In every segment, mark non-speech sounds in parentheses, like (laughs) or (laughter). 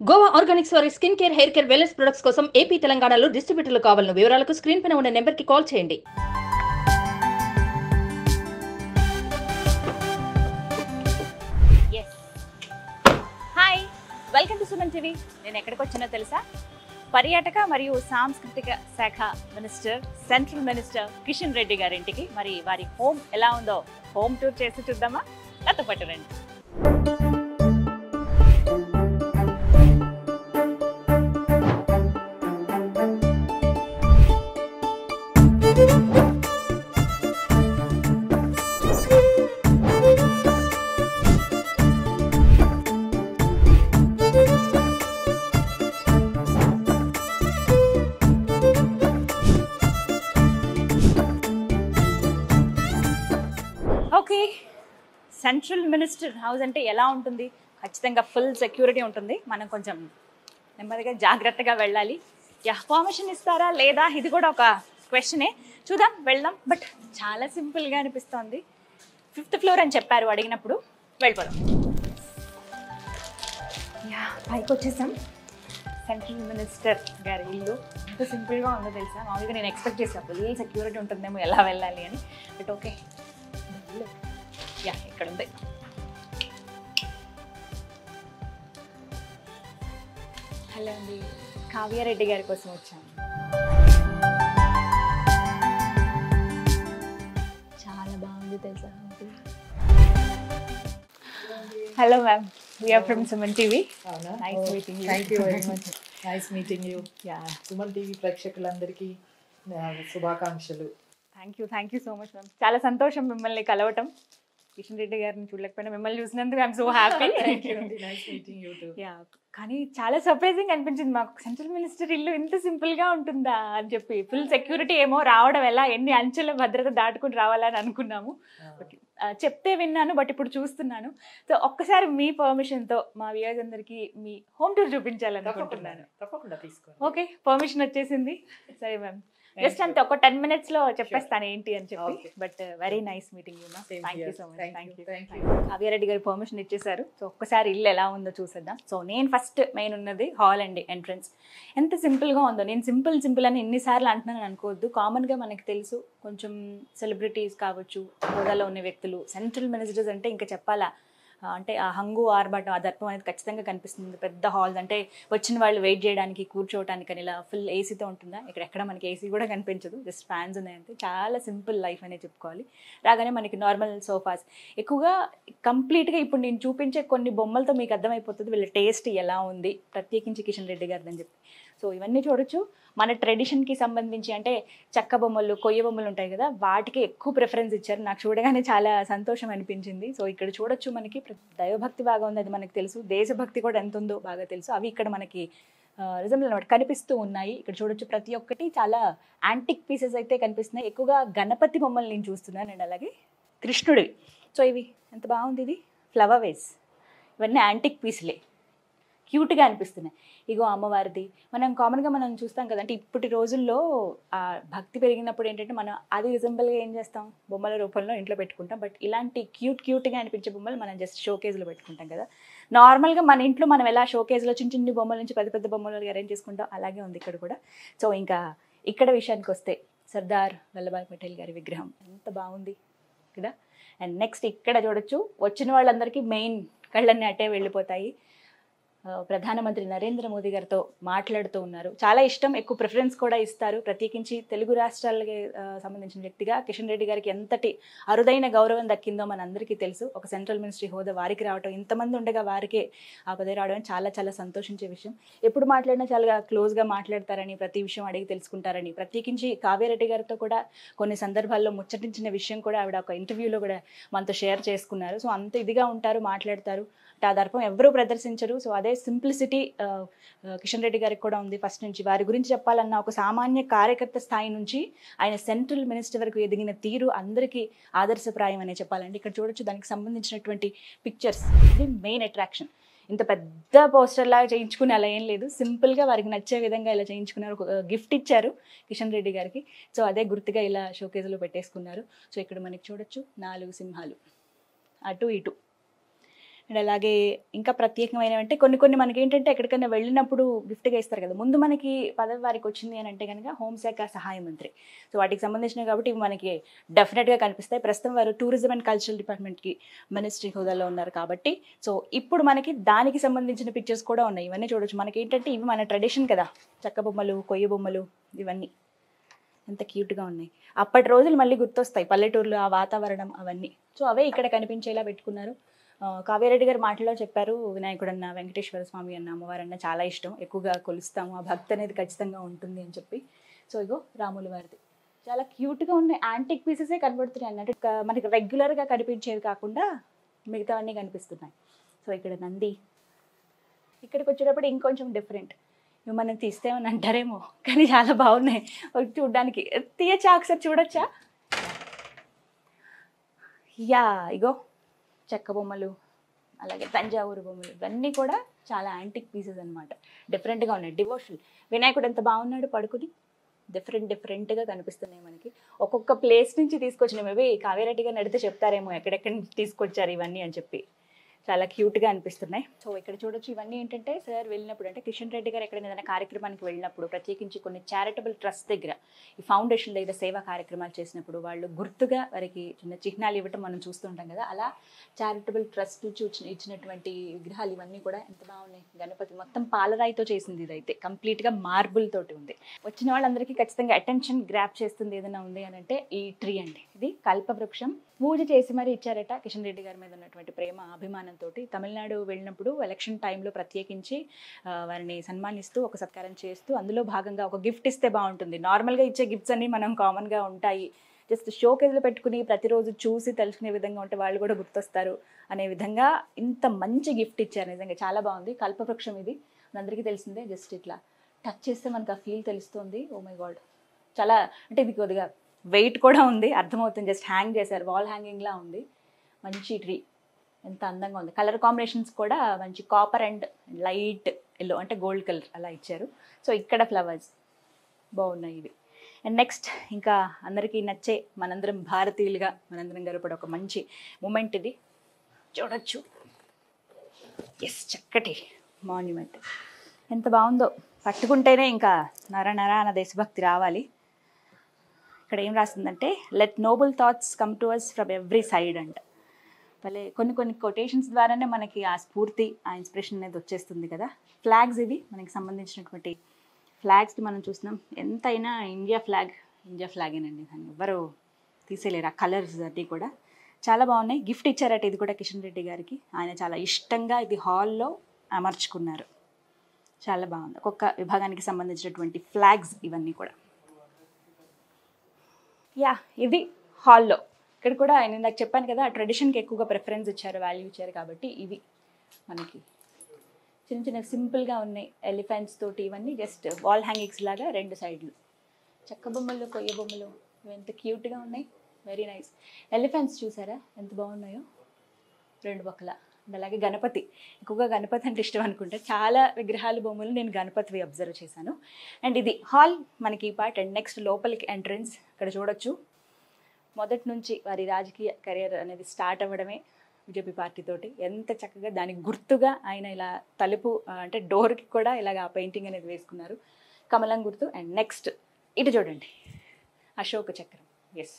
Goa organics వారి skin care hair care wellness products కోసం AP తెలంగాణలో డిస్ట్రిబ్యూటర్లు కావాలను వివరాలకు స్క్రీన్ పైన ఉన్న నెంబర్కి కాల్ చేయండి. Yes hi welcome to Suman TV నేను ఎక్కడికి వచ్చినో తెలుసా? పర్యాటక మరియు సాంస్కృతిక శాఖ minister central minister Kishan Reddy గారి ఇంటికి మరి వారి హోమ్ ఎలా ఉందో హోమ్ టూర్ చేసి చూద్దామా? నాతో పట్టు రండి. ఓకే. సెంట్రల్ మినిస్టర్ హౌస్ అంటే ఎలా ఉంటుంది? ఖచ్చితంగా ఫుల్ సెక్యూరిటీ ఉంటుంది. మనం కొంచెం నెమ్మదిగా జాగ్రత్తగా వెళ్ళాలి. యా పర్మిషన్ ఇస్తారా లేదా? ఇది కూడా ఒక క్వశ్చనే చూద్దాం వెళ్దాం. బట్ చాలా సింపుల్గా అనిపిస్తోంది. ఫిఫ్త్ ఫ్లోర్ అని చెప్పారు అడిగినప్పుడు వెళ్ళిపోదాం. యా పైకి వచ్చేసాం. సెంట్రల్ మినిస్టర్ గారి ఇల్లు ఎంత సింపుల్గా ఉందో తెలుసా? మామూలుగా నేను ఎక్స్పెక్ట్ చేసాను ఫుల్ సెక్యూరిటీ ఉంటుందేమో ఎలా వెళ్ళాలి అని. బట్ ఓకే యా ఇక్కడ ఉంది. హలో అండి. కావ్యారెడ్డి గారి కోసం వచ్చాను. చాలా బాగుంది తెలుసా hello ma'am we are from Suman TV. meeting you. Thank you very much nice meeting you ya Suman TV ప్రేక్షకులందరికీ శుభాకాంక్షలు. Thank you thank you so much ma'am చాలా సంతోషం మిమ్మల్ని కలవటం. కిషన్ రెడ్డి గారిని చూడలేకపోయినా మిమ్మల్ని చూసినందుకు ఐఎమ్ సో హ్యాపీ యూ కానీ చాలా సర్ప్రైజింగ్ అనిపించింది మాకు. సెంట్రల్ మినిస్టర్ ఇల్లు ఇంత సింపుల్గా ఉంటుందా అని చెప్పి ఫుల్ సెక్యూరిటీ ఏమో రావడం ఎలా ఎన్ని అంచెల భద్రత దాటుకుని రావాలని అనుకున్నాము. ఆ, చెప్తే విన్నాను బట్ ఇప్పుడు చూస్తున్నాను. సో ఒక్కసారి మీ పర్మిషన్తో మా వ్యూయర్స్ అందరికి మీ హోమ్ టూర్ చూపించాలని తప్పకుండా అనుకుంటున్నాను తప్పకుండా తీసుకోండి. ఓకే పర్మిషన్ వచ్చేసింది. (laughs) సరే మ్యామ్ జస్ట్. అంతే ఒక టెన్ మినిట్స్లో చెప్పేస్తాను ఏంటి అని చెప్పి. But very nice meeting you thank. So much thank. You గారు పర్మిషన్ ఇచ్చేసారు సో ఒక్కసారి ఇల్లు ఎలా ఉందో చూసేద్దాం. సో నేను ఫస్ట్ మెయిన్ ఉన్నది హాల్ అండి ఎంట్రన్స్ ఎంత సింపుల్గా ఉందో నేను సింపుల్ సింపుల్ అని ఎన్నిసార్లు అంటున్నాను అనుకోవద్దు. కామన్గా మనకి తెలుసు కొంచెం సెలబ్రిటీస్ కావచ్చు హోదాలో ఉన్న వ్యక్తులు సెంట్రల్ మినిస్టర్స్ అంటే ఇంకా చెప్పాలా? అంటే ఆ హంగు ఆర్భాటం ఆ దర్పం అనేది ఖచ్చితంగా కనిపిస్తుంది. పెద్ద హాల్స్ అంటే వచ్చిన వాళ్ళు వెయిట్ చేయడానికి కూర్చోవడానికి అని ఇలా ఫుల్ ఏసీతో ఉంటుందా? ఇక్కడ ఎక్కడ మనకి ఏసీ కూడా కనిపించదు. జస్ట్ ఫ్యాన్స్ ఉన్నాయంటే చాలా సింపుల్ లైఫ్ అనేది చెప్పుకోవాలి. రాగానే మనకి నార్మల్ సోఫాస్. ఎక్కువగా కంప్లీట్గా ఇప్పుడు నేను చూపించే కొన్ని బొమ్మలతో మీకు అర్థమైపోతుంది. వీళ్ళ టేస్ట్ ఎలా ఉంది? ప్రత్యేకించి కిషన్ రెడ్డి గారిది అని చెప్పి. సో ఇవన్నీ చూడొచ్చు. మన ట్రెడిషన్కి సంబంధించి అంటే చెక్క బొమ్మలు కొయ్య బొమ్మలు ఉంటాయి కదా వాటికి ఎక్కువ ప్రిఫరెన్స్ ఇచ్చారు. నాకు చూడగానే చాలా సంతోషం అనిపించింది. సో ఇక్కడ చూడొచ్చు మనకి. దైవభక్తి బాగా ఉంది అది మనకి తెలుసు. దేశభక్తి కూడా ఎంత ఉందో బాగా తెలుసు. అవి ఇక్కడ మనకి రిజంబుల్ అనమాట కనిపిస్తూ ఉన్నాయి. ఇక్కడ చూడొచ్చు ప్రతి ఒక్కటి. చాలా యాంటిక్ పీసెస్ అయితే కనిపిస్తున్నాయి. ఎక్కువగా గణపతి బొమ్మలు నేను చూస్తున్నాను అండ్ అలాగే. కృష్ణుడివి సో ఇవి ఎంత బాగుంది ఇది? ఫ్లవర్ వేస్ ఇవన్నీ యాంటిక్ పీసులే క్యూట్గా అనిపిస్తున్నాయి. ఇగో అమ్మవారిది. మనం కామన్గా మనం చూస్తాం కదంటే ఇప్పటి రోజుల్లో ఆ భక్తి పెరిగినప్పుడు ఏంటంటే మనం అది రిజంబుల్గా ఏం చేస్తాం? బొమ్మల రూపంలో ఇంట్లో పెట్టుకుంటాం. బట్ ఇలాంటి క్యూట్ క్యూట్గా అనిపించే బొమ్మలు మనం జస్ట్ షోకేజ్లో పెట్టుకుంటాం కదా. నార్మల్గా మన ఇంట్లో మనం ఎలా షోకేజ్లో చిన్న చిన్న బొమ్మల నుంచి పెద్ద పెద్ద బొమ్మలు అరేంజ్ చేసుకుంటాం అలాగే ఉంది ఇక్కడ కూడా. సో ఇంకా ఇక్కడ విషయానికి వస్తే సర్దార్ వల్లభాయ్ పటేల్ గారి విగ్రహం ఎంత బాగుంది కదా. అండ్ నెక్స్ట్ ఇక్కడ చూడొచ్చు వచ్చిన వాళ్ళందరికీ మెయిన్ కళ్ళన్నీ అటే వెళ్ళిపోతాయి. ప్రధానమంత్రి నరేంద్ర మోదీ గారితో మాట్లాడుతూ ఉన్నారు. చాలా ఇష్టం ఎక్కువ ప్రిఫరెన్స్ కూడా ఇస్తారు. ప్రత్యేకించి తెలుగు రాష్ట్రాలకి సంబంధించిన వ్యక్తిగా కిషన్ రెడ్డి గారికి ఎంతటి అరుదైన గౌరవం దక్కిందో మనందరికీ తెలుసు. ఒక సెంట్రల్ మినిస్ట్రీ హోదా వారికి రావడం ఇంతమంది ఉండగా వారికే ఆ పదవి రావడం చాలా చాలా సంతోషించే విషయం. ఎప్పుడు మాట్లాడినా చాలా క్లోజ్గా మాట్లాడతారని ప్రతి విషయం అడిగి తెలుసుకుంటారని ప్రత్యేకించి కావ్యారెడ్డి గారితో కూడా కొన్ని సందర్భాల్లో ముచ్చటించిన విషయం కూడా ఆవిడ ఒక ఇంటర్వ్యూలో కూడా మనతో షేర్ చేసుకున్నారు. సో అంత ఇదిగా ఉంటారు మాట్లాడతారు. అంటే ఆ దర్పం ఎవరూ ప్రదర్శించరు. సో అదే సింప్లిసిటీ కిషన్ రెడ్డి గారికి కూడా ఉంది ఫస్ట్ నుంచి. వారి గురించి చెప్పాలన్న ఒక సామాన్య కార్యకర్త స్థాయి నుంచి ఆయన సెంట్రల్ మినిస్టర్ వరకు ఎదిగిన తీరు అందరికీ ఆదర్శప్రాయం అనే చెప్పాలండి. ఇక్కడ చూడొచ్చు దానికి సంబంధించినటువంటి పిక్చర్స్ ఇది మెయిన్ అట్రాక్షన్ ఇంత పెద్ద పోస్టర్ లాగా చేయించుకుని అలా ఏం లేదు. సింపుల్గా వారికి నచ్చే విధంగా ఇలా చేయించుకున్నారు. ఒక గిఫ్ట్ ఇచ్చారు కిషన్ రెడ్డి గారికి. సో అదే గుర్తుగా ఇలా షోకేజ్లో పెట్టేసుకున్నారు. సో ఇక్కడ మనకి చూడొచ్చు నాలుగు సింహాలు. అటు ఇటు. అండ్ అలాగే ఇంకా ప్రత్యేకమైనవి అంటే కొన్ని కొన్ని మనకి ఏంటంటే ఎక్కడికైనా వెళ్ళినప్పుడు గిఫ్ట్గా ఇస్తారు కదా. ముందు మనకి పదవి వారికి వచ్చింది అని అంటే కనుక హోంశాఖ సహాయ మంత్రి. సో వాటికి సంబంధించినవి కాబట్టి ఇవి మనకి డెఫినెట్గా కనిపిస్తాయి. ప్రస్తుతం వారు టూరిజం అండ్ కల్చరల్ డిపార్ట్మెంట్కి మినిస్ట్రీ హోదాలో ఉన్నారు కాబట్టి. సో ఇప్పుడు మనకి దానికి సంబంధించిన పిక్చర్స్ కూడా ఉన్నాయి. ఇవన్నీ చూడొచ్చు. మనకి ఏంటంటే ఇవి మన ట్రెడిషన్ కదా. చెక్క బొమ్మలు కొయ్య బొమ్మలు ఇవన్నీ. ఎంత క్యూట్గా ఉన్నాయి. అప్పటి రోజులు మళ్ళీ గుర్తొస్తాయి. పల్లెటూరులో ఆ వాతావరణం అవన్నీ. సో అవే ఇక్కడ కనిపించేలా పెట్టుకున్నారు. కావ్యారెడ్డి గారు మాటలో చెప్పారు వినాయకుడు అన్న వెంకటేశ్వర స్వామి అన్న అమ్మవారు అన్న చాలా ఇష్టం. ఎక్కువగా కొలుస్తాము. ఆ భక్తి అనేది ఖచ్చితంగా ఉంటుంది అని చెప్పి. సో ఇగో రాముల వారిది. చాలా క్యూట్గా ఉన్నాయి యాంటిక్ పీసెసే కనబడుతున్నాయి అన్నట్టు. మనకి రెగ్యులర్గా కనిపించేవి కాకుండా మిగతావన్నీ కనిపిస్తున్నాయి. సో ఇక్కడ నంది. ఇక్కడికి వచ్చేటప్పుడు ఇంకొంచెం డిఫరెంట్ ఇవి మనం తీస్తేమని అంటారేమో. కానీ చాలా బాగున్నాయి. చూడడానికి. తీయచ్చా ఒకసారి చూడొచ్చా? యా ఇగో. చెక్క బొమ్మలు అలాగే తంజావూరు బొమ్మలు ఇవన్నీ కూడా చాలా యాంటిక్ పీసెస్ అనమాట డిఫరెంట్గా ఉన్నాయి. డివోషన్ వినాయకుడు ఎంత బాగున్నాడు పడుకుని? డిఫరెంట్ డిఫరెంట్గా కనిపిస్తున్నాయి మనకి. ఒక్కొక్క ప్లేస్ నుంచి తీసుకొచ్చినాయి మేబీ కావేరెడ్డి గారిని అడిగితే చెప్తారేమో ఎక్కడెక్కడి నుంచి తీసుకొచ్చారు ఇవన్నీ అని చెప్పి. చాలా క్యూట్గా అనిపిస్తున్నాయి. సో ఇక్కడ చూడొచ్చు ఇవన్నీ ఏంటంటే సార్ వెళ్ళినప్పుడు అంటే కిషన్ రెడ్డి గారు ఎక్కడైనా ఏదైనా కార్యక్రమానికి వెళ్ళినప్పుడు ప్రత్యేకించి కొన్ని చారిటబుల్ ట్రస్ట్ దగ్గర ఈ ఫౌండేషన్ దగ్గర సేవా కార్యక్రమాలు చేసినప్పుడు వాళ్ళు గుర్తుగా వారికి చిన్న చిహ్నాలు ఇవ్వటం మనం చూస్తుంటాం కదా అలా చారిటబుల్ ట్రస్ట్ నుంచి ఇచ్చినటువంటి విగ్రహాలు ఇవన్నీ కూడా ఎంత బాగున్నాయి. గణపతి మొత్తం పాలరాయితో చేసింది ఇదైతే. కంప్లీట్గా మార్బుల్ తోటి ఉంది. వచ్చిన వాళ్ళందరికీ ఖచ్చితంగా అటెన్షన్ గ్రాప్ చేస్తుంది ఏదైనా ఉంది అని అంటే ఈ ట్రీ అండి. ఇది కల్పవృక్షం. పూజ చేసి మరీ ఇచ్చారట కిషన్ రెడ్డి గారి మీద ఉన్నటువంటి ప్రేమ అభిమానం అభిమానంతో తమిళనాడు వెళ్ళినప్పుడు ఎలక్షన్ టైంలో ప్రత్యేకించి వారిని సన్మానిస్తూ ఒక సత్కారం చేస్తూ అందులో భాగంగా ఒక గిఫ్ట్ ఇస్తే బాగుంటుంది. నార్మల్గా ఇచ్చే గిఫ్ట్స్ అన్ని మనం కామన్గా ఉంటాయి. జస్ట్ షోకేజ్లో పెట్టుకుని ప్రతిరోజు చూసి తెలుసుకునే విధంగా ఉంటే వాళ్ళు కూడా గుర్తొస్తారు అనే విధంగా ఇంత మంచి గిఫ్ట్ ఇచ్చారు. నిజంగా చాలా బాగుంది. కల్పవృక్షం ఇది. అందరికీ తెలిసిందే జస్ట్ ఇట్లా టచ్ చేస్తే మనకు ఆ ఫీల్ తెలుస్తుంది. ఓ మై గాడ్ చాలా అంటే ఇది కొద్దిగా వెయిట్ కూడా ఉంది. అర్థమవుతుంది. జస్ట్ హ్యాంగ్ చేశారు. వాల్ హ్యాంగింగ్లా ఉంది. మంచి ట్రీ. ఎంత అందంగా ఉంది. కలర్ కాంబినేషన్స్ కూడా మంచి కాపర్ అండ్ లైట్ ఎల్లో అంటే గోల్డ్ కలర్ అలా ఇచ్చారు. సో ఇక్కడ ఫ్లవర్స్ బాగున్నాయి ఇవి. అండ్ నెక్స్ట్ ఇంకా అందరికీ నచ్చే మనందరం భారతీయులుగా మనందరం గడపడే ఒక మంచి మూమెంట్ ఇది. చూడొచ్చు. ఎస్ చక్కటి మాన్యుమెంట్ ఎంత బాగుందో. పట్టుకుంటేనే ఇంకా నర నర అన్న దేశభక్తి రావాలి. ఇక్కడ ఏం రాసిందంటే let noble thoughts come to us from every side అంట. భలే కొన్ని కొన్ని కొటేషన్స్ ద్వారానే మనకి ఆ స్ఫూర్తి ఆ ఇన్స్పిరేషన్ అనేది వచ్చేస్తుంది కదా. ఫ్లాగ్స్ ఇవి మనకి సంబంధించినటువంటి ఫ్లాగ్స్ని మనం చూస్తున్నాం. ఎంతైనా ఇండియా ఫ్లాగ్ ఇండియా ఫ్లాగేనండి దాన్ని ఎవ్వరు తీసేయలేరు ఆ కలర్స్ అన్నీ కూడా చాలా బాగున్నాయి. గిఫ్ట్ ఇచ్చారట ఇది కూడా కిషన్ రెడ్డి గారికి. ఆయన చాలా ఇష్టంగా ఇది హాల్లో అమర్చుకున్నారు. చాలా బాగుంది. ఒక్కొక్క విభాగానికి సంబంధించినటువంటి ఫ్లాగ్స్ ఇవన్నీ కూడా. యా ఇది హాల్లో ఇక్కడ కూడా నేను నాకు చెప్పాను కదా ఆ ట్రెడిషన్కి ఎక్కువగా ప్రిఫరెన్స్ ఇచ్చారు వాల్యూ ఇచ్చారు కాబట్టి ఇవి మనకి. చిన్న చిన్న సింపుల్గా ఉన్నాయి ఎలిఫెంట్స్ తోటి ఇవన్నీ జస్ట్ వాల్ హ్యాంగింగ్స్ లాగా రెండు సైడ్లు చెక్క బొమ్మలు కొయ్య బొమ్మలు ఇవి ఎంత క్యూట్గా ఉన్నాయి. వెరీ నైస్ ఎలిఫెంట్స్ చూసారా? ఎంత బాగున్నాయో? రెండు పక్కల. అండ్ అలాగే గణపతి. ఎక్కువగా గణపతి అంటే ఇష్టం అనుకుంటే. చాలా విగ్రహాలు బొమ్మలు నేను గణపతివి అబ్జర్వ్ చేశాను. అండ్ ఇది హాల్ మనకి ఈ పార్ట్ అండ్ నెక్స్ట్ లోపలికి ఎంట్రన్స్ ఇక్కడ చూడొచ్చు. మొదటి నుంచి వారి రాజకీయ కెరియర్ అనేది స్టార్ట్ అవ్వడమే బీజేపీ పార్టీతోటి ఎంత చక్కగా దానికి గుర్తుగా ఆయన ఇలా తలుపు అంటే డోర్కి కూడా ఇలాగ ఆ పెయింటింగ్ అనేది వేసుకున్నారు. కమలం గుర్తు అండ్ నెక్స్ట్ ఇటు చూడండి. అశోక చక్రం. ఎస్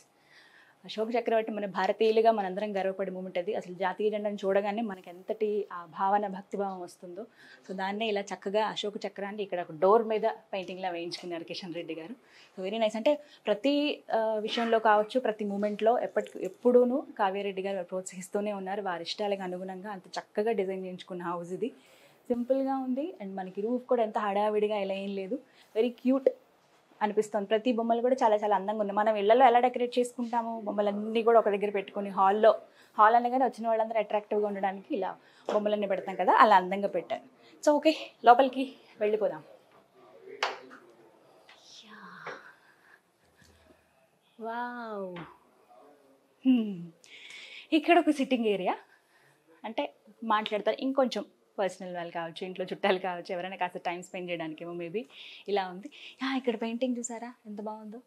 అశోక చక్రవర్తి మన భారతీయులుగా మనందరం గర్వపడే మూమెంట్ అది. అసలు జాతీయ జెండాను చూడగానే మనకి ఎంతటి ఆ భావన భక్తిభావం వస్తుందో. సో దాన్నే ఇలా చక్కగా అశోక్ చక్రాన్ని ఇక్కడ ఒక డోర్ మీద పెయింటింగ్లా వేయించుకున్నారు కిషన్ రెడ్డి గారు. So very nice. అంటే ప్రతి విషయంలో కావచ్చు ప్రతి మూమెంట్లో ఎప్పటి ఎప్పుడూనూ కావ్యారెడ్డి గారు ప్రోత్సహిస్తూనే ఉన్నారు. వారి ఇష్టాలకు అనుగుణంగా అంత చక్కగా డిజైన్ చేయించుకున్న హౌస్ ఇది. సింపుల్గా ఉంది. అండ్ మనకి రూఫ్ కూడా ఎంత హడావిడిగా ఎలా ఏం లేదు. వెరీ క్యూట్ అనిపిస్తుంది. ప్రతి బొమ్మలు కూడా చాలా చాలా అందంగా ఉన్నాయి. మనం ఇళ్ళలో ఎలా డెకరేట్ చేసుకుంటాము? బొమ్మలన్నీ కూడా ఒక దగ్గర పెట్టుకొని హాల్లో హాల్ అనగానే వచ్చిన వాళ్ళందరూ అట్రాక్టివ్గా ఉండడానికి ఇలా బొమ్మలన్నీ పెడతాం కదా అలా అందంగా పెట్టారు. సో ఓకే లోపలికి వెళ్ళిపోదాం. వావ్. ఇక్కడ ఒక సిట్టింగ్ ఏరియా అంటే మాట్లాడతారు. ఇంకొంచెం పర్సనల్ వాళ్ళు కావచ్చు ఇంట్లో చుట్టాలు కావచ్చు ఎవరైనా కాస్త టైం స్పెండ్ చేయడానికేమో మేబీ ఇలా ఉంది. ఇక్కడ పెయింటింగ్ చూసారా? ఎంత బాగుందో.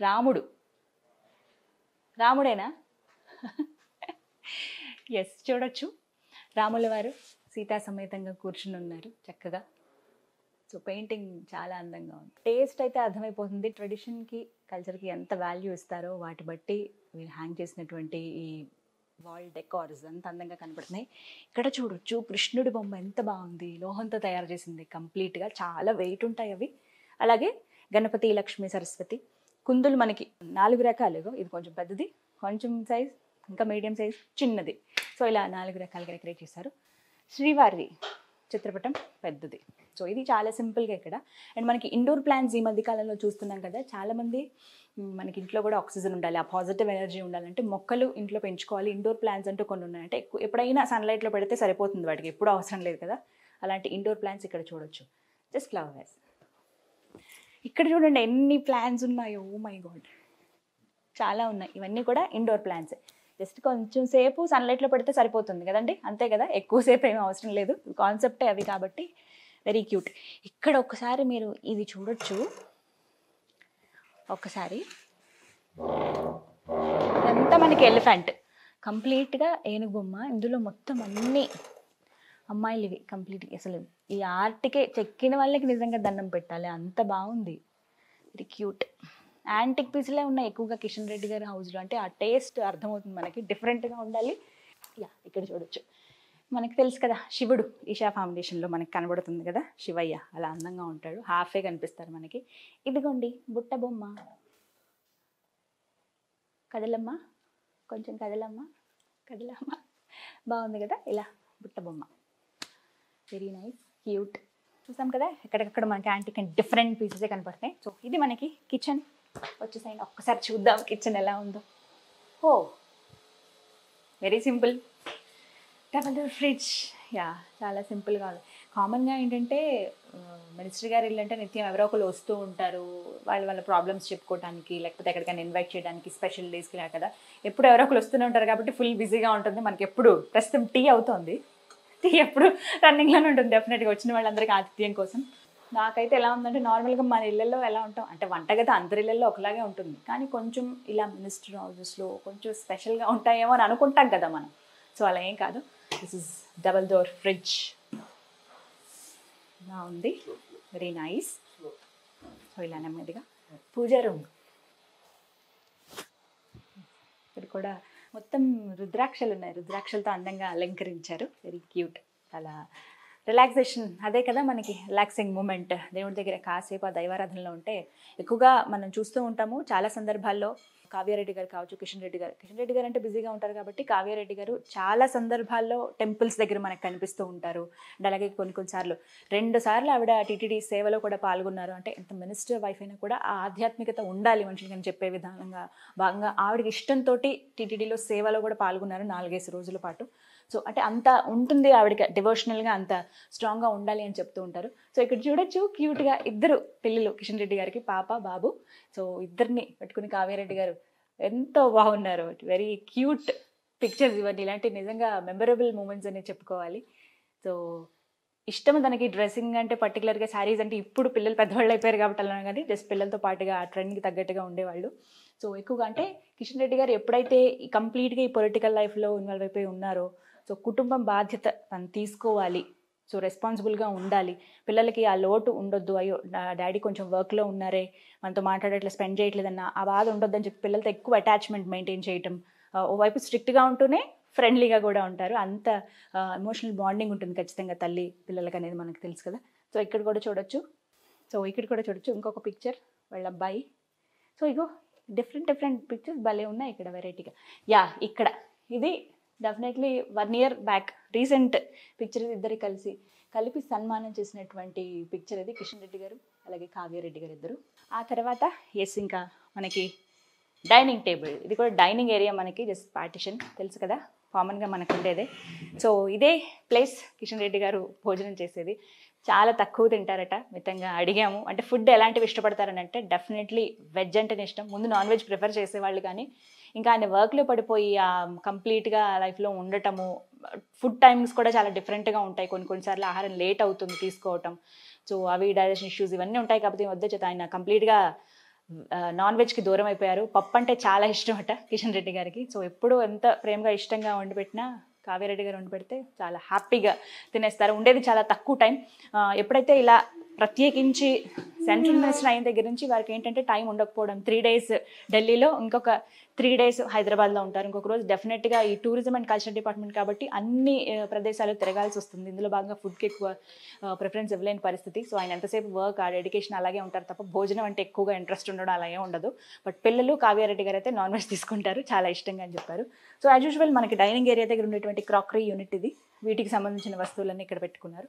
రాముడు. రాముడేనా? ఎస్ చూడొచ్చు. రాముల వారు సీతా సమేతంగా కూర్చుని ఉన్నారు చక్కగా. సో పెయింటింగ్ చాలా అందంగా ఉంది. టేస్ట్ అయితే అర్థమైపోతుంది. ట్రెడిషన్కి కల్చర్కి ఎంత వాల్యూ ఇస్తారో వాటి బట్టి వీళ్ళు హ్యాంగ్ చేసినటువంటి ఈ వాల్ డెకార్స్ అంత అందంగా కనపడుతున్నాయి. ఇక్కడ చూడొచ్చు కృష్ణుడి బొమ్మ ఎంత బాగుంది. లోహంతో తయారు చేసింది కంప్లీట్గా చాలా వెయిట్ ఉంటాయి అవి. అలాగే గణపతి లక్ష్మి సరస్వతి. కుందులు మనకి నాలుగు రకాలు. ఇది కొంచెం పెద్దది. కొంచెం సైజ్ ఇంకా మీడియం సైజ్ చిన్నది. సో ఇలా నాలుగు రకాలుగా డెకరేట్ చేశారు. శ్రీవారి చిత్రపటం పెద్దది. సో ఇది చాలా సింపుల్గా ఇక్కడ. అండ్ మనకి ఇండోర్ ప్లాంట్స్ ఈ మధ్య కాలంలో చూస్తున్నాం కదా చాలామంది మనకి ఇంట్లో కూడా ఆక్సిజన్ ఉండాలి ఆ పాజిటివ్ ఎనర్జీ ఉండాలంటే మొక్కలు ఇంట్లో పెంచుకోవాలి ఇండోర్ ప్లాంట్స్ అంటూ కొన్ని ఉన్నాయి. అంటే ఎక్కువ ఎప్పుడైనా సన్లైట్లో పెడితే సరిపోతుంది వాటికి ఎప్పుడు అవసరం లేదు కదా. అలాంటి ఇండోర్ ప్లాంట్స్ ఇక్కడ చూడొచ్చు. జస్ట్ ఫ్లవర్స్ ఇక్కడ చూడండి ఎన్ని ప్లాంట్స్ ఉన్నాయో ఓ మై గాడ్ చాలా ఉన్నాయి. ఇవన్నీ కూడా ఇండోర్ ప్లాంట్స్ జస్ట్ కొంచెం సేపు సన్లైట్లో పెడితే సరిపోతుంది కదండి? అంతే కదా? ఎక్కువసేపు ఏమీ అవసరం లేదు. కాన్సెప్టే అవి కాబట్టి వెరీ క్యూట్ ఇక్కడ ఒక్కసారి మీరు ఇది చూడొచ్చు. ఒక్కసారి. ఇదంతా మనకి ఎలిఫెంట్. కంప్లీట్గా ఏనుగు బొమ్మ ఇందులో మొత్తం అన్నీ అమ్మాయిలు ఇవి కంప్లీట్గా అసలు ఈ ఆర్ట్కే చెక్కిన వాళ్ళకి నిజంగా దండం పెట్టాలి. అంత బాగుంది. ఇది క్యూట్ యాంటిక్ పీస్లే ఉన్నాయి ఎక్కువగా కిషన్ రెడ్డి గారి హౌస్లో అంటే ఆ టేస్ట్ అర్థమవుతుంది మనకి. డిఫరెంట్గా ఉండాలి. యా ఇక్కడ చూడొచ్చు. మనకు తెలుసు కదా శివుడు ఈషా ఫౌండేషన్లో మనకి కనబడుతుంది కదా శివయ్య. అలా అందంగా ఉంటాడు. హాఫే కనిపిస్తారు మనకి. ఇదిగోండి బుట్ట బొమ్మ. కదలమ్మా. కొంచెం కదలమ్మా. కదలమ్మా. బాగుంది కదా? ఇలా బుట్ట బొమ్మ. వెరీ నైస్ క్యూట్ చూసాం కదా? ఎక్కడికక్కడ మనకి యాంటిక్ అండ్ డిఫరెంట్ పీసెసే కనపడతాయి. సో ఇది మనకి కిచెన్ వచ్చేసేయండి ఒక్కసారి చూద్దాం కిచెన్ ఎలా ఉందో. ఓ very simple double door fridge ya చాలా సింపుల్గా ఉంది. కామన్గా ఏంటంటే మినిస్టర్ గారు ఇల్లంటే నిత్యం ఎవరో ఒకరు వస్తూ ఉంటారు. వాళ్ళ వాళ్ళ ప్రాబ్లమ్స్ చెప్పుకోవడానికి లేకపోతే ఎక్కడికైనా ఇన్వైట్ చేయడానికి స్పెషల్ డేస్కి ఇలా కదా. ఎప్పుడు ఎవరో ఒకరు వస్తూనే ఉంటారు కాబట్టి ఫుల్ బిజీగా ఉంటుంది. మనకి ఎప్పుడు ప్రస్తుతం టీ అవుతుంది. టీ ఎప్పుడు రన్నింగ్లోనే ఉంటుంది డెఫినెట్గా వచ్చిన వాళ్ళందరికీ ఆతిథ్యం కోసం. నాకైతే ఎలా ఉందంటే నార్మల్గా మన ఇళ్ళల్లో ఎలా ఉంటాం? అంటే వంటగది అందరి ఇళ్ళల్లో ఒకలాగే ఉంటుంది. కానీ కొంచెం ఇలా మినిస్టర్ హౌజెస్లో కొంచెం స్పెషల్గా ఉంటాయేమో అని అనుకుంటాం కదా మనం. సో అలా ఏం కాదు. This is double door fridge బాగుంది వెరీ నైస్ సో ఇలా నెమ్మదిగా పూజా రూమ్. ఇక్కడ కూడా మొత్తం రుద్రాక్షలు ఉన్నాయి. రుద్రాక్షలతో అందంగా అలంకరించారు. వెరీ క్యూట్ చాలా రిలాక్సేషన్ అదే కదా మనకి రిలాక్సింగ్ మూమెంట్ దేవుడి దగ్గర కాసేపు ఆ దైవారాధనలో ఉంటే ఎక్కువగా మనం చూస్తూ ఉంటాము. చాలా సందర్భాల్లో కావ్యారెడ్డి గారు కావచ్చు కిషన్ రెడ్డి గారు. కిషన్ రెడ్డి గారు అంటే బిజీగా ఉంటారు కాబట్టి కావ్యారెడ్డి గారు చాలా సందర్భాల్లో టెంపుల్స్ దగ్గర మనకు కనిపిస్తూ ఉంటారు. అండ్ అలాగే కొన్ని కొన్నిసార్లు రెండు సార్లు ఆవిడ టీటీడీ సేవలో కూడా పాల్గొన్నారు. అంటే ఎంత మినిస్టర్ వైఫ్ అయినా కూడా ఆ ఆధ్యాత్మికత ఉండాలి మనుషులకి అని చెప్పే విధానంగా భాగంగా ఆవిడకి ఇష్టంతో టీటీడీలో సేవలో కూడా పాల్గొన్నారు నాలుగైదు రోజుల పాటు. సో అంటే అంత ఉంటుంది ఆవిడకి డివోషనల్గా అంత స్ట్రాంగ్గా ఉండాలి అని చెప్తూ ఉంటారు. సో ఇక్కడ చూడొచ్చు క్యూట్గా ఇద్దరు పిల్లలు కిషన్ రెడ్డి గారికి పాప బాబు. సో ఇద్దరిని పెట్టుకుని కావ్యారెడ్డి గారు ఎంతో బాగున్నారు. వెరీ క్యూట్ పిక్చర్స్ ఇవన్నీ. ఇలాంటి నిజంగా మెమరబుల్ మూమెంట్స్ అని చెప్పుకోవాలి. సో ఇష్టం తనకి డ్రెస్సింగ్ అంటే పర్టికులర్గా శారీస్ అంటే ఇప్పుడు పిల్లలు పెద్దవాళ్ళు అయిపోయారు కాబట్టి అలా కానీ జస్ట్ పిల్లలతో పాటుగా ఆ ట్రెండ్కి తగ్గట్టుగా ఉండేవాళ్ళు. సో ఎక్కువగా అంటే కిషన్ రెడ్డి గారు ఎప్పుడైతే కంప్లీట్గా ఈ పొలిటికల్ లైఫ్లో ఇన్వాల్వ్ అయిపోయి ఉన్నారో సో కుటుంబం బాధ్యత తను తీసుకోవాలి. సో రెస్పాన్సిబుల్గా ఉండాలి. పిల్లలకి ఆ లోటు ఉండొద్దు. అయ్యో డాడీ కొంచెం వర్క్లో ఉన్నారే మనతో మాట్లాడేట్లా స్పెండ్ చేయట్లేదన్న ఆ బాధ ఉండొద్దని చెప్పి పిల్లలతో ఎక్కువ అటాచ్మెంట్ మెయింటైన్ చేయటం. ఓవైపు స్ట్రిక్ట్గా ఉంటూనే ఫ్రెండ్లీగా కూడా ఉంటారు. అంత ఎమోషనల్ బాండింగ్ ఉంటుంది ఖచ్చితంగా తల్లి పిల్లలకి అనేది మనకు తెలుసు కదా. సో ఇక్కడ కూడా చూడొచ్చు. సో ఇక్కడ కూడా చూడొచ్చు. ఇంకొక పిక్చర్ వాళ్ళ అబ్బాయి. సో ఇగో డిఫరెంట్ డిఫరెంట్ పిక్చర్స్ భలే ఉన్నాయి ఇక్కడ వెరైటీగా యా ఇక్కడ. ఇది definitely one year back recent picture ఇద్దరు కలిసి కలిపి సన్మానం చేసినటువంటి పిక్చర్ ఇది కిషన్ రెడ్డి గారు అలాగే కావ్యారెడ్డి గారు ఇద్దరు. ఆ తర్వాత ఎస్ ఇంకా మనకి డైనింగ్ టేబుల్ ఇది కూడా డైనింగ్ ఏరియా మనకి జస్ట్ పార్టిషన్ తెలుసు కదా? కామన్గా మనకు ఉండేదే. సో ఇదే ప్లేస్ కిషన్ రెడ్డి గారు భోజనం చేసేది. చాలా తక్కువ తింటారట. మితంగా అడిగాము. అంటే ఫుడ్ ఎలాంటివి ఇష్టపడతారని అంటే డెఫినెట్లీ వెజ్ అంటేనే ఇష్టం. ముందు నాన్ వెజ్ ప్రిఫర్ చేసేవాళ్ళు కానీ ఇంకా ఆయన వర్క్లో పడిపోయి కంప్లీట్గా లైఫ్లో ఉండటము ఫుడ్ టైమింగ్స్ కూడా చాలా డిఫరెంట్గా ఉంటాయి. కొన్ని కొన్నిసార్లు ఆహారం లేట్ అవుతుంది తీసుకోవటం. సో అవి డైజెషన్ ఇష్యూస్ ఇవన్నీ ఉంటాయి కాబట్టి వద్ద చేత ఆయన కంప్లీట్గా నాన్ వెజ్కి దూరం అయిపోయారు. పప్పు అంటే చాలా ఇష్టం అట కిషన్ రెడ్డి గారికి. సో ఎప్పుడు ఎంత ప్రేమగా ఇష్టంగా వండి పెట్టినా కావ్యారెడ్డి గారు వండి పెడితే చాలా హ్యాపీగా తినేస్తారు. ఉండేది చాలా తక్కువ టైం ఎప్పుడైతే ఇలా ప్రత్యేకించి సెంట్రల్ మినిస్టర్ అయిన దగ్గర నుంచి వారికి ఏంటంటే టైం ఉండకపోవడం. త్రీ డేస్ ఢిల్లీలో ఇంకొక త్రీ డేస్ హైదరాబాద్లో ఉంటారు. ఇంకొక రోజు డెఫినెట్గా ఈ టూరిజం అండ్ కల్చర్ డిపార్ట్మెంట్ కాబట్టి అన్ని ప్రదేశాలు తిరగాల్సి వస్తుంది. ఇందులో భాగంగా ఫుడ్కి ఎక్కువ ప్రిఫరెన్స్ ఇవ్వలేని పరిస్థితి. సో ఆయన ఎంతసేపు వర్క్ ఆ డెడికేషన్ అలాగే ఉంటారు తప్ప భోజనం అంటే ఎక్కువగా ఇంట్రెస్ట్ ఉండడం అలాగే ఉండదు. బట్ పిల్లలు కావ్యారెడ్డి గారు అయితే నాన్ వెజ్ తీసుకుంటారు. చాలా ఇష్టంగా అని చెప్పారు. సో యాజ్ యూజువల్ మనకి డైనింగ్ ఏరియా దగ్గర ఉండేటువంటి క్రాకరీ యూనిట్ ఇది. వీటికి సంబంధించిన వస్తువులన్నీ ఇక్కడ పెట్టుకున్నారు.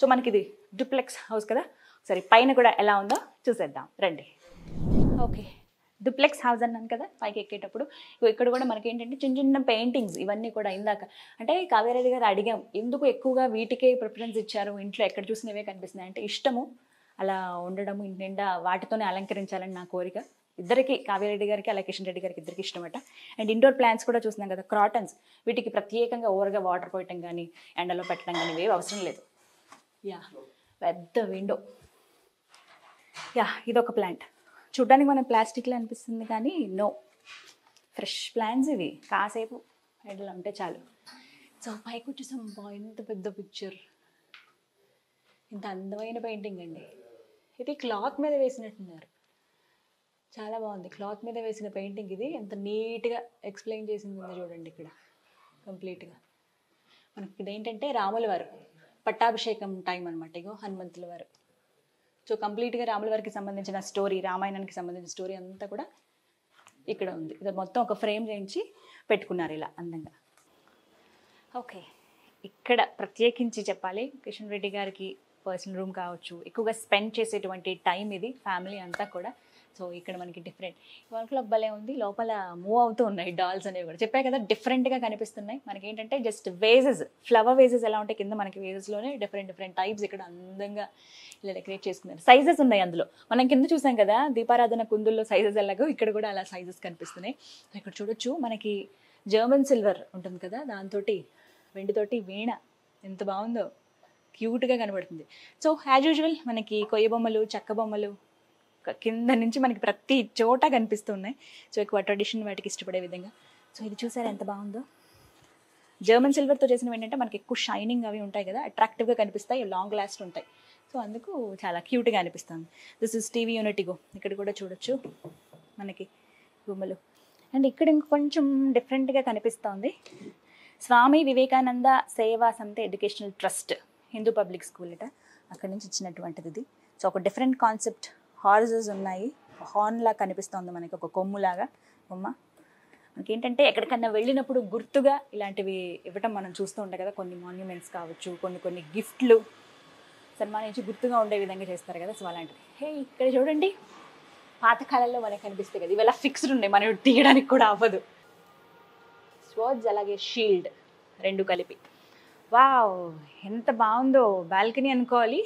సో మనకి ఇది డూప్లెక్స్ హౌస్ కదా? సరే పైన కూడా ఎలా ఉందో చూసేద్దాం. రండి. ఓకే. డూప్లెక్స్ హౌస్ అన్నాను కదా పైకి ఎక్కేటప్పుడు. ఇక్కడ కూడా మనకి ఏంటంటే చిన్న చిన్న పెయింటింగ్స్ ఇవన్నీ కూడా ఇందాక. అంటే కావేరెడ్డి గారు అడిగాం ఎందుకు ఎక్కువగా వీటికే ప్రిఫరెన్స్ ఇచ్చారు? ఇంట్లో ఎక్కడ చూసినవే కనిపిస్తున్నాయి. అంటే ఇష్టము అలా ఉండడము ఇంటి నిండా వాటితోనే అలంకరించాలని నా కోరిక. ఇద్దరికి కావ్యారెడ్డి గారికి అలా కిషన్ రెడ్డి గారికి ఇద్దరికి ఇష్టమట అండ్ ఇండోర్ ప్లాంట్స్ కూడా చూస్తున్నాం కదా క్రాటన్స్ వీటికి ప్రత్యేకంగా ఓవర్గా వాటర్ పోయటం కానీ ఎండలో పెట్టడం కానీ ఇవేవి అవసరం లేదు. యా పెద్ద విండో యా ఇదొక ప్లాంట్ చూడ్డానికి మనం ప్లాస్టిక్లో అనిపిస్తుంది కానీ నో ఫ్రెష్ ప్లాంట్స్ ఇవి. కాసేపు ఎండలో ఉంటే చాలు. సో పైకి వచ్చేసాం. బా ఎంత పెద్ద పిక్చర్ ఇంత అందమైన పెయింటింగ్ అండి. ఇది క్లాత్ మీద వేసినట్టున్నారు. చాలా బాగుంది. క్లాత్ మీద వేసిన పెయింటింగ్ ఇది. ఎంత నీట్గా ఎక్స్ప్లెయిన్ చేసింది ఉందో చూడండి ఇక్కడ. కంప్లీట్గా మనకి ఇదేంటంటే ఏంటంటే రాముల వారు పట్టాభిషేకం టైం అనమాట ఇగో హనుమంతుల వారు. సో కంప్లీట్గా రాముల వారికి సంబంధించిన స్టోరీ రామాయణానికి సంబంధించిన స్టోరీ అంతా కూడా ఇక్కడ ఉంది. ఇది మొత్తం ఒక ఫ్రేమ్ చేయించి పెట్టుకున్నారు ఇలా అందంగా. ఓకే ఇక్కడ ప్రత్యేకించి చెప్పాలి కిషన్ రెడ్డి గారికి పర్సనల్ రూమ్ కావచ్చు ఎక్కువగా స్పెండ్ చేసేటువంటి టైం ఇది ఫ్యామిలీ అంతా కూడా. సో ఇక్కడ మనకి డిఫరెంట్ వన్ క్లాక్ భలే ఉంది. లోపల మూవ్ అవుతూ ఉన్నాయి డాల్స్ అనేవి కూడా. చెప్పాయి కదా డిఫరెంట్గా కనిపిస్తున్నాయి. మనకి ఏంటంటే జస్ట్ వేజెస్ ఫ్లవర్ వేజెస్ ఎలా ఉంటాయి కింద మనకి వేజెస్లోనే డిఫరెంట్ డిఫరెంట్ టైప్స్ ఇక్కడ అందంగా ఇలా డెకరేట్ చేసుకున్నారు. సైజెస్ ఉన్నాయి అందులో. మనం కింద చూసాం కదా దీపారాధన కుందుల్లో సైజెస్ ఎలాగో ఇక్కడ కూడా అలా సైజెస్ కనిపిస్తున్నాయి. సో ఇక్కడ చూడొచ్చు మనకి జర్మన్ సిల్వర్ ఉంటుంది కదా దాంతో వెండితోటి వీణ ఎంత బాగుందో. క్యూట్గా కనబడుతుంది. సో యాజ్ యూజువల్ మనకి కొయ్య బొమ్మలు చెక్క బొమ్మలు కింద నుంచి మనకి ప్రతి చోట కనిపిస్తున్నాయి. సో ఎక్కువ ట్రెడిషన్ వాటికి ఇష్టపడే విధంగా. సో ఇది చూసారా ఎంత బాగుందో? జర్మన్ సిల్వర్తో చేసినవి ఏంటంటే మనకి ఎక్కువ షైనింగ్ అవి ఉంటాయి కదా అట్రాక్టివ్గా కనిపిస్తాయి లాంగ్ లాస్ట్ ఉంటాయి. సో అందుకు చాలా క్యూట్గా అనిపిస్తుంది. దిస్ ఇస్ టీవీ యూనిటిగో ఇక్కడ కూడా చూడొచ్చు మనకి బొమ్మలు. అండ్ ఇక్కడ ఇంకొంచెం డిఫరెంట్గా కనిపిస్తోంది. Swami Vivekananda Seva Santha educational trust Hindu public school ఇట. అక్కడి నుంచి ఇచ్చినటువంటిది ఇది. సో ఒక డిఫరెంట్ కాన్సెప్ట్ హార్జెస్ ఉన్నాయి. హార్న్ లాగా కనిపిస్తోంది మనకి ఒక కొమ్ములాగా. బొమ్మ. మనకి ఏంటంటే ఎక్కడికన్నా వెళ్ళినప్పుడు గుర్తుగా ఇలాంటివి ఇవ్వటం మనం చూస్తూ ఉంటాం కదా. కొన్ని మాన్యుమెంట్స్ కావచ్చు కొన్ని కొన్ని గిఫ్ట్లు. సన్మానించి గుర్తుగా ఉండే విధంగా చేస్తారు కదా. సో అలాంటిది హే ఇక్కడ చూడండి. పాతకాలంలో మనకి కనిపిస్తాయి కదా. ఇవెలా ఫిక్స్డ్ ఉన్నాయి. మనం తీయడానికి కూడా అవ్వదు. స్వాజ్ అలాగే షీల్డ్ రెండు కలిపి. వావ్! ఎంత బాగుందో. బాల్కనీ అనుకోవాలి.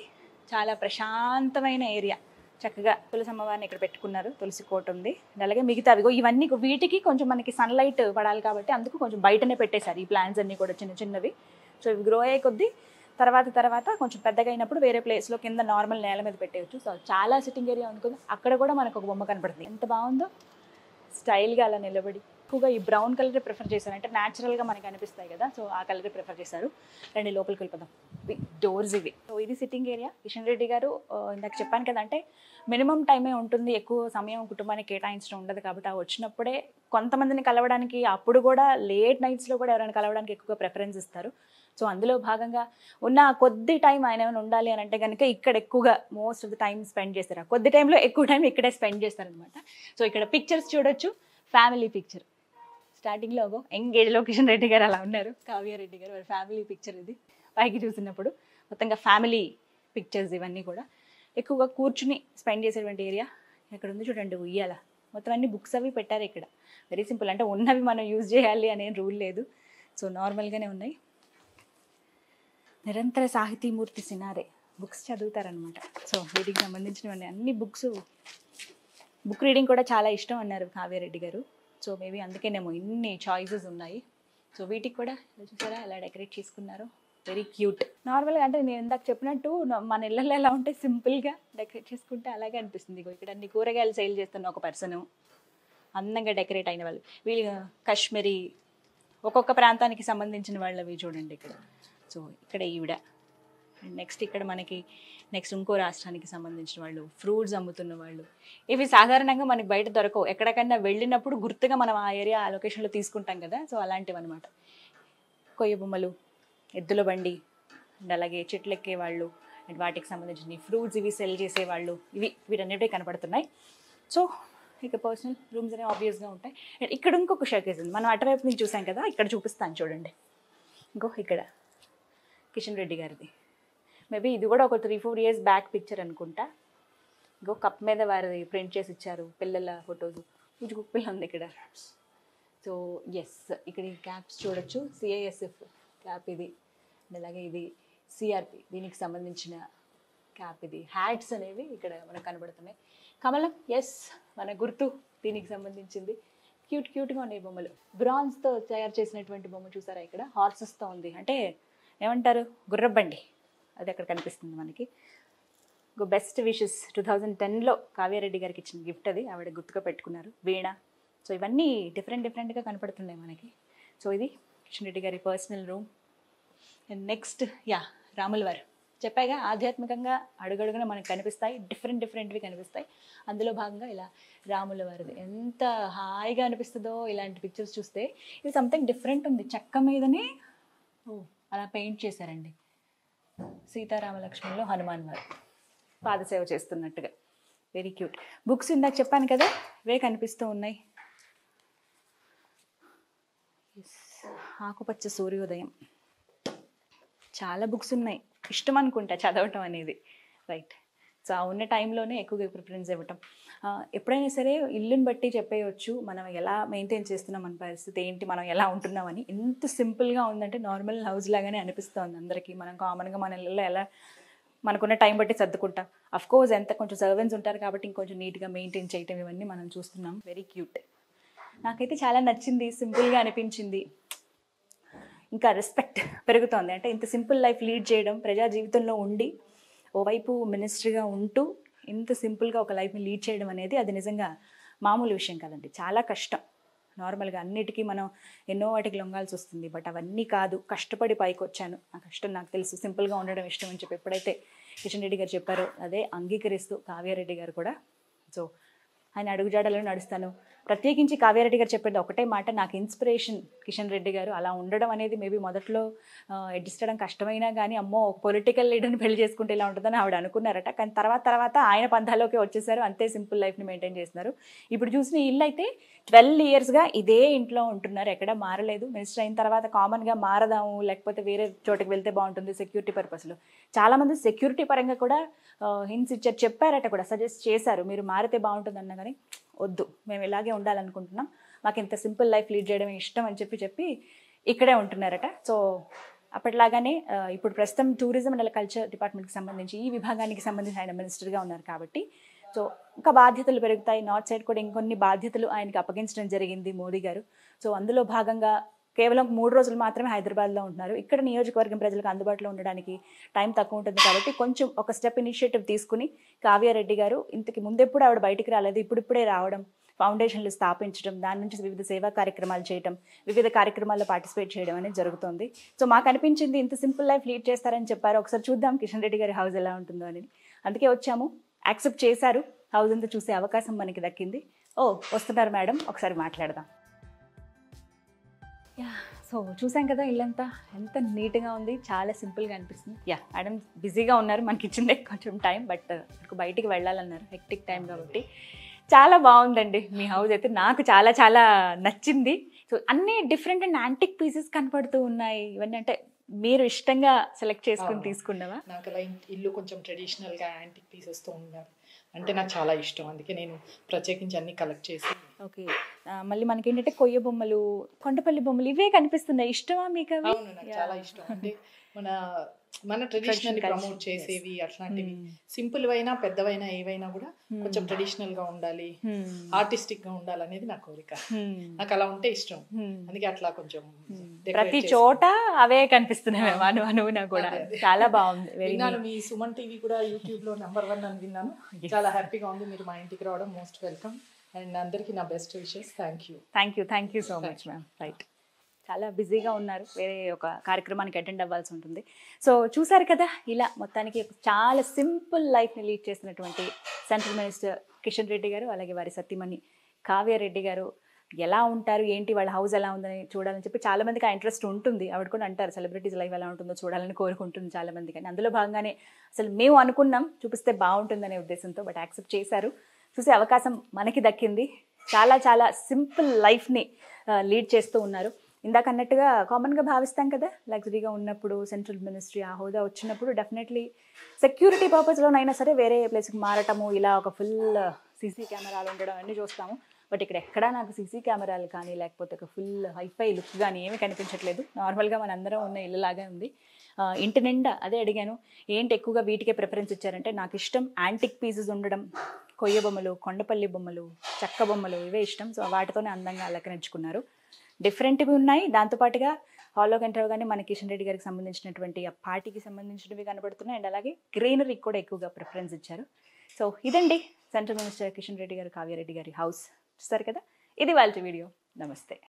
చాలా ప్రశాంతమైన ఏరియా. చక్కగా తులసి అమ్మవారిని ఇక్కడ పెట్టుకున్నారు. తులసి కోట ఉంది. అలాగే మిగతా అవిగో ఇవన్నీ వీటికి కొంచెం మనకి సన్లైట్ పడాలి కాబట్టి అందుకు కొంచెం బయటనే పెట్టేశారు. ఈ ప్లాంట్స్ అన్నీ కూడా చిన్న చిన్నవి. సో ఇవి గ్రో అయ్యే కొద్దీ తర్వాత తర్వాత కొంచెం పెద్దగా అయినప్పుడు వేరే ప్లేస్లో కింద నార్మల్ నేల మీద పెట్టేయచ్చు. సో చాలా సిట్టింగ్ ఏరియా ఉంది అక్కడ కూడా మనకు ఒక బొమ్మ కనపడుతుంది. ఎంత బాగుందో స్టైల్గా అలా నిలబడి ఎక్కువగా ఈ బ్రౌన్ కలర్ ప్రిఫర్ చేశారు. అంటే న్యాచురల్గా మనకి అనిపిస్తాయి కదా సో ఆ కలర్ ప్రిఫర్ చేశారు. రండి లోపలికి వెళ్ళిపోదాం. డోర్స్ ఇవి. సో ఇది సిట్టింగ్ ఏరియా కిషన్ రెడ్డి గారు ఇందాక చెప్పాను కదా అంటే మినిమం టైమే ఉంటుంది ఎక్కువ సమయం కుటుంబానికి కేటాయించడం ఉండదు కాబట్టి ఆ వచ్చినప్పుడే కొంతమందిని కలవడానికి అప్పుడు కూడా లేట్ నైట్స్లో కూడా ఎవరైనా కలవడానికి ఎక్కువగా ప్రిఫరెన్స్ ఇస్తారు. సో అందులో భాగంగా ఉన్న కొద్ది టైం ఆయన ఏమైనా ఉండాలి అని అంటే కనుక ఇక్కడ ఎక్కువగా most of the time spend చేస్తారు. ఆ కొద్ది టైంలో ఎక్కువ టైం ఇక్కడే స్పెండ్ చేస్తారనమాట సో ఇక్కడ పిక్చర్స్ చూడొచ్చు ఫ్యామిలీ పిక్చర్ స్టార్టింగ్లో ఎంగేజ్లో రెడ్డి గారు అలా ఉన్నారు. కావ్య రెడ్డి గారు వాళ్ళ ఫ్యామిలీ పిక్చర్ ఇది. పైకి చూసినప్పుడు మొత్తంగా ఫ్యామిలీ పిక్చర్స్ ఇవన్నీ కూడా. ఎక్కువగా కూర్చుని స్పెండ్ చేసేటువంటి ఏరియా ఇక్కడ ఉంది చూడండి ఉయ్యాల. మొత్తం అన్ని బుక్స్ అవి పెట్టారు ఇక్కడ. వెరీ సింపుల్ అంటే ఉన్నవి మనం యూజ్ చేయాలి అనే రూల్ లేదు. సో నార్మల్గానే ఉన్నాయి. నిరంతర సాహితీమూర్తి సినారే. బుక్స్ చదువుతారనమాట సో వీటికి సంబంధించినవన్నీ అన్ని బుక్స్ బుక్ రీడింగ్ కూడా చాలా ఇష్టం అన్నారు కావ్యారెడ్డి గారు. సో మేబీ అందుకేనేమో ఇన్ని చాయిసెస్ ఉన్నాయి. సో వీటికి కూడా చూసారా ఎలా డెకరేట్ చేసుకున్నారు? వెరీ క్యూట్ నార్మల్గా అంటే నేను ఇందాక చెప్పినట్టు మన ఇళ్ళల్లో ఎలా ఉంటే సింపుల్గా డెకరేట్ చేసుకుంటే అలాగే అనిపిస్తుంది. ఇక్కడ అన్ని కూరగాయలు సేల్ చేస్తున్న ఒక పర్సను అందంగా డెకరేట్ అయిన వాళ్ళు. వీళ్ళు కాశ్మీరీ ఒక్కొక్క ప్రాంతానికి సంబంధించిన వాళ్ళవి చూడండి ఇక్కడ. సో ఇక్కడ ఈవిడ. అండ్ నెక్స్ట్ ఇక్కడ మనకి నెక్స్ట్ ఇంకో రాష్ట్రానికి సంబంధించిన వాళ్ళు ఫ్రూట్స్ అమ్ముతున్న వాళ్ళు. ఇవి సాధారణంగా మనకి బయట దొరకవు. ఎక్కడికైనా వెళ్ళినప్పుడు గుర్తుగా మనం ఆ ఏరియా ఆ లొకేషన్లో తీసుకుంటాం కదా. సో అలాంటివి అనమాట కొయ్య బొమ్మలు ఎద్దుల బండి అండ్ అలాగే చెట్లు ఎక్కే వాళ్ళు అండ్ వాటికి సంబంధించిన ఫ్రూట్స్ ఇవి సెల్ చేసేవాళ్ళు ఇవి వీటన్నిటివి కనపడుతున్నాయి. సో ఇక పర్సనల్ రూమ్స్ అనేవి ఆబ్వియస్గా ఉంటాయి. అండ్ ఇక్కడ ఇంకొక షోకేజ్ ఉంది. మనం అటువైపు నుంచి చూసాం కదా. ఇక్కడ చూపిస్తాను చూడండి. ఇంకో ఇక్కడ కిషన్ రెడ్డి గారిది. మేబీ ఇది కూడా ఒక three four years back picture అనుకుంటా. ఇంకో కప్ మీద వారిది ప్రింట్ చేసి ఇచ్చారు పిల్లల ఫొటోస్ ఉజుగు పిల్ల ఉంది ఇక్కడ. సో ఎస్ ఇక్కడ ఈ క్యాప్స్ చూడొచ్చు. సిఐఎస్ఎఫ్ క్యాప్ ఇది. అలాగే ఇది సిఆర్పి దీనికి సంబంధించిన క్యాప్ ఇది. హ్యాట్స్ అనేవి ఇక్కడ మనకు కనబడుతున్నాయి. కమలం ఎస్ మన గుర్తు దీనికి సంబంధించింది. క్యూట్ క్యూట్గా ఉన్నాయి బొమ్మలు. బ్రాన్స్తో తయారు చేసినటువంటి బొమ్మ చూసారా ఇక్కడ? హార్సెస్తో ఉంది. అంటే ఏమంటారు? గుర్రబండి. అది అక్కడ కనిపిస్తుంది మనకి. బెస్ట్ విషెస్ టూ థౌజండ్ టెన్లో కావ్యారెడ్డి గారికి ఇచ్చిన గిఫ్ట్ అది. ఆవిడ గుర్తుగా పెట్టుకున్నారు. వీణ. సో ఇవన్నీ డిఫరెంట్ డిఫరెంట్గా కనపడుతున్నాయి మనకి. సో ఇది కిషన్ రెడ్డి గారి personal room. And next ya రాములవారు చెప్పాగా ఆధ్యాత్మికంగా అడుగడుగున మనకు కనిపిస్తాయి డిఫరెంట్ డిఫరెంట్వి కనిపిస్తాయి. అందులో భాగంగా ఇలా రాముల వారిది. ఎంత హాయిగా అనిపిస్తుందో ఇలాంటి పిక్చర్స్ చూస్తే. ఇది సంథింగ్ డిఫరెంట్ ఉంది. చెక్క మీదనే ఓ అలా పెయింట్ చేశారండి. సీతారామ లక్ష్మణులు హనుమాన్ వారు. పాదసేవ చేస్తున్నట్టుగా. వెరీ క్యూట్ బుక్స్ ఇందాక చెప్పాను కదా ఇవే కనిపిస్తూ ఉన్నాయి. ఆకుపచ్చ సూర్యోదయం. చాలా బుక్స్ ఉన్నాయి. ఇష్టం అనుకుంటా చదవటం అనేది. రైట్ సో ఆ ఉన్న టైంలోనే ఎక్కువగా ప్రిఫరెన్స్ ఇవ్వటం. ఎప్పుడైనా సరే ఇల్లుని బట్టి చెప్పేయచ్చు మనం ఎలా మెయింటైన్ చేస్తున్నాం మన పరిస్థితి ఏంటి మనం ఎలా ఉంటున్నామని. ఎంత సింపుల్గా ఉందంటే నార్మల్ హౌస్ లాగానే అనిపిస్తుంది అందరికీ. మనం కామన్గా మన ఇళ్ళలో ఎలా మనకున్న టైం బట్టి సర్దుకుంటాం. అఫ్ కోర్స్ ఎంత కొంచెం సర్వెంట్స్ ఉంటారు కాబట్టి ఇంకొంచెం నీట్గా మెయింటైన్ చేయటం ఇవన్నీ మనం చూస్తున్నాం. వెరీ క్యూట్ నాకైతే చాలా నచ్చింది సింపుల్గా అనిపించింది. ఇంకా రెస్పెక్ట్ పెరుగుతోంది. అంటే ఇంత సింపుల్ లైఫ్ లీడ్ చేయడం ప్రజా జీవితంలో ఉండి ఓవైపు మినిస్ట్రీగా ఉంటూ ఇంత సింపుల్గా ఒక లైఫ్ని లీడ్ చేయడం అనేది అది నిజంగా మామూలు విషయం కాదండి. చాలా కష్టం. నార్మల్గా అన్నిటికీ మనం ఎన్నో వాటికి లొంగాల్సి వస్తుంది. బట్ అవన్నీ కాదు. కష్టపడి పైకి వచ్చాను. ఆ కష్టం నాకు తెలుసు. సింపుల్గా ఉండడం ఇష్టం అని చెప్పి ఎప్పుడైతే కిషన్ రెడ్డి గారు చెప్పారో అదే అంగీకరిస్తూ కావ్యారెడ్డి గారు కూడా. సో ఆయన అడుగుజాడలో నడుస్తాను. ప్రత్యేకించి కావ్యారెడ్డి గారు చెప్పేది ఒకటే మాట నాకు ఇన్స్పిరేషన్ కిషన్ రెడ్డి గారు. అలా ఉండడం అనేది మేబీ మొదట్లో ఎడ్జిస్టడం కష్టమైనా కానీ అమ్మో ఒక పొలిటికల్ లీడర్ని పెళ్ళి చేసుకుంటే ఇలా ఉంటుందని ఆవిడ అనుకున్నారట. కానీ తర్వాత తర్వాత ఆయన పంథాలోకి వచ్చేసారు. అంతే సింపుల్ లైఫ్ని మెయింటైన్ చేస్తున్నారు. ఇప్పుడు చూసిన ఇల్లు అయితే ట్వెల్వ్ ఇయర్స్గా ఇదే ఇంట్లో ఉంటున్నారు. ఎక్కడ మారలేదు. మినిస్టర్ అయిన తర్వాత కామన్గా మారదాము లేకపోతే వేరే చోటకి వెళ్తే బాగుంటుంది సెక్యూరిటీ పర్పస్లో చాలామంది సెక్యూరిటీ పరంగా కూడా హింట్స్ ఇచ్చారు చెప్పారట కూడా సజెస్ట్ చేశారు. మీరు మారితే బాగుంటుంది అన్నా కానీ వద్దు మేము ఇలాగే ఉండాలనుకుంటున్నాం. మాకు ఇంత సింపుల్ లైఫ్ లీడ్ చేయడం ఇష్టం అని చెప్పి చెప్పి ఇక్కడే ఉంటున్నారట. సో అప్పట్లాగానే ఇప్పుడు ప్రస్తుతం టూరిజం అండ్ కల్చర్ డిపార్ట్మెంట్కి సంబంధించి ఈ విభాగానికి సంబంధించి ఆయన మినిస్టర్గా ఉన్నారు కాబట్టి. సో ఇంకా బాధ్యతలు పెరుగుతాయి. నార్త్ సైడ్ కూడా ఇంకొన్ని బాధ్యతలు ఆయనకి అప్పగించడం జరిగింది మోదీ గారు. సో అందులో భాగంగా కేవలం మూడు రోజులు మాత్రమే హైదరాబాద్లో ఉంటున్నారు. ఇక్కడ నియోజకవర్గం ప్రజలకు అందుబాటులో ఉండడానికి టైం తక్కువ ఉంటుంది కాబట్టి కొంచెం ఒక స్టెప్ ఇనిషియేటివ్ తీసుకుని కావ్యారెడ్డి గారు ఇంతకు ముందెప్పుడు ఆవిడ బయటికి రాలేదు ఇప్పుడిప్పుడే రావడం ఫౌండేషన్లు స్థాపించడం దాని నుంచి వివిధ సేవా కార్యక్రమాలు చేయడం వివిధ కార్యక్రమాల్లో పార్టిసిపేట్ చేయడం అనేది జరుగుతుంది. సో మాకు అనిపించింది ఇంత సింపుల్ లైఫ్ లీడ్ చేస్తారని చెప్పారు. ఒకసారి చూద్దాం కిషన్ రెడ్డి గారి హౌస్ ఎలా ఉంటుందో అని అందుకే వచ్చాము. యాక్సెప్ట్ చేశారు. హౌస్ అంతా చూసే అవకాశం మనకి దక్కింది. ఓ వస్తున్నారు మేడం. ఒకసారి మాట్లాడదాం. యా సో చూసాం కదా ఇల్లంతా? ఎంత నీట్గా ఉంది. చాలా సింపుల్గా అనిపిస్తుంది. యా మేడం బిజీగా ఉన్నారు. మనకి ఇచ్చిందే కొంచెం టైం బట్ నాకు బయటికి వెళ్ళాలన్నారు. హెక్టిక్ టైం కాబట్టి. చాలా బాగుందండి. మీ హౌస్ అయితే నాకు చాలా చాలా నచ్చింది. సో అన్ని డిఫరెంట్ అండ్ యాంటిక్ పీసెస్ కనపడుతూ ఉన్నాయి. ఇవన్నీ అంటే మీరు ఇష్టంగా సెలెక్ట్ చేసుకుని. తీసుకున్నావా? నాకు అలా ఇల్లు కొంచెం ట్రెడిషనల్గా యాంటిక్ పీసెస్తో ఉన్నారు అంటే నాకు చాలా ఇష్టం. అందుకే నేను ప్రత్యేకించి అన్ని కలెక్ట్ చేసి ఓకే. మళ్ళీ మనకి ఏంటంటే కొయ్య బొమ్మలు కొండపల్లి బొమ్మలు ఇవే కనిపిస్తున్నాయి. ఇష్టమా మీకు అవి? అవును నాకు చాలా ఇష్టం. అంటే మన మన ట్రెడిషనల్ ప్రమోట్ చేసేవి అట్లాంటివి. Hmm. సింపుల్ అయినా పెద్దవైనా ఏవైనా కూడా Hmm. కొంచెం ట్రెడిషనల్గా ఉండాలి. Hmm. ఆర్టిస్టిక్గా ఉండాలనేది నా కోరిక. Hmm. నాకు అలా ఉంటే ఇష్టం. Hmm. అందుకే అట్లా కొంచెం ప్రతి చోట అవే కనిపిస్తున్నాయి అనువునా కూడా. చాలా బాగుంది. విన్నాను మీ సుమన్ టీవీ కూడా యూట్యూబ్లో నెంబర్ వన్ అని విన్నాను. చాలా హ్యాపీగా ఉంది. మీరు మా ఇంటికి రావడం మోస్ట్ వెల్కమ్ అండ్ అందరికీ నా best wishes thank you thank you thank you so much ma'am right చాలా బిజీగా ఉన్నారు. వేరే ఒక కార్యక్రమానికి అటెండ్ అవ్వాల్సి ఉంటుంది. సో చూసారు కదా ఇలా మొత్తానికి చాలా సింపుల్ లైఫ్ని లీడ్ చేసినటువంటి సెంట్రల్ మినిస్టర్ కిషన్ రెడ్డి గారు అలాగే వారి సత్యమణి కావ్యారెడ్డి గారు ఎలా ఉంటారు? ఏంటి? వాళ్ళ హౌస్ ఎలా ఉందని చూడాలని చెప్పి చాలా మందికి ఆ ఇంట్రెస్ట్ ఉంటుంది. ఆవిడ కూడా అంటారు సెలబ్రిటీస్ లైఫ్ ఎలా ఉంటుందో చూడాలని కోరుకుంటుంది చాలా మంది. కానీ అందులో భాగంగానే అసలు మేము అనుకున్నాం చూపిస్తే బాగుంటుందనే ఉద్దేశంతో బట్ యాక్సెప్ట్ చేశారు. చూసే అవకాశం మనకి దక్కింది. చాలా చాలా సింపుల్ లైఫ్ని లీడ్ చేస్తూ ఉన్నారు. ఇందాక అన్నట్టుగా కామన్గా భావిస్తాం కదా లగ్జరీగా ఉన్నప్పుడు సెంట్రల్ మినిస్ట్రీ ఆ హోదా వచ్చినప్పుడు డెఫినెట్లీ సెక్యూరిటీ పర్పస్లోనైనా సరే వేరే ప్లేస్కి మారటము ఇలా ఒక ఫుల్ సీసీ కెమెరాలు ఉండడం అన్నీ చూస్తాము. బట్ ఇక్కడ ఎక్కడా నాకు సీసీ కెమెరాలు కానీ లేకపోతే ఒక ఫుల్ హైఫై లుక్ కానీ ఏమీ కనిపించట్లేదు. నార్మల్గా మనందరం ఉన్న ఇల్లులాగే ఉంది. ఇంటి నిండా అదే అడిగాను ఏంటి ఎక్కువగా వీటికే ప్రిఫరెన్స్ ఇచ్చారంటే నాకు ఇష్టం యాంటిక్ పీసెస్ ఉండడం. కొయ్య బొమ్మలు కొండపల్లి బొమ్మలు చెక్క బొమ్మలు ఇవే ఇష్టం. సో వాటితోనే అందంగా అలకరించుకున్నారు. డిఫరెంట్వి ఉన్నాయి. దాంతోపాటుగా హాల్లో కంటే కానీ మన కిషన్ రెడ్డి గారికి సంబంధించినటువంటి ఆ పార్టీకి సంబంధించినవి కనబడుతున్నాయి. అండ్ అలాగే గ్రీనరీ కూడా ఎక్కువగా ప్రిఫరెన్స్ ఇచ్చారు. సో ఇదండి సెంట్రల్ మినిస్టర్ కిషన్ రెడ్డి గారు కావ్యారెడ్డి గారి హౌస్. చూస్తారు కదా? ఇది వాళ్ళ వీడియో. నమస్తే.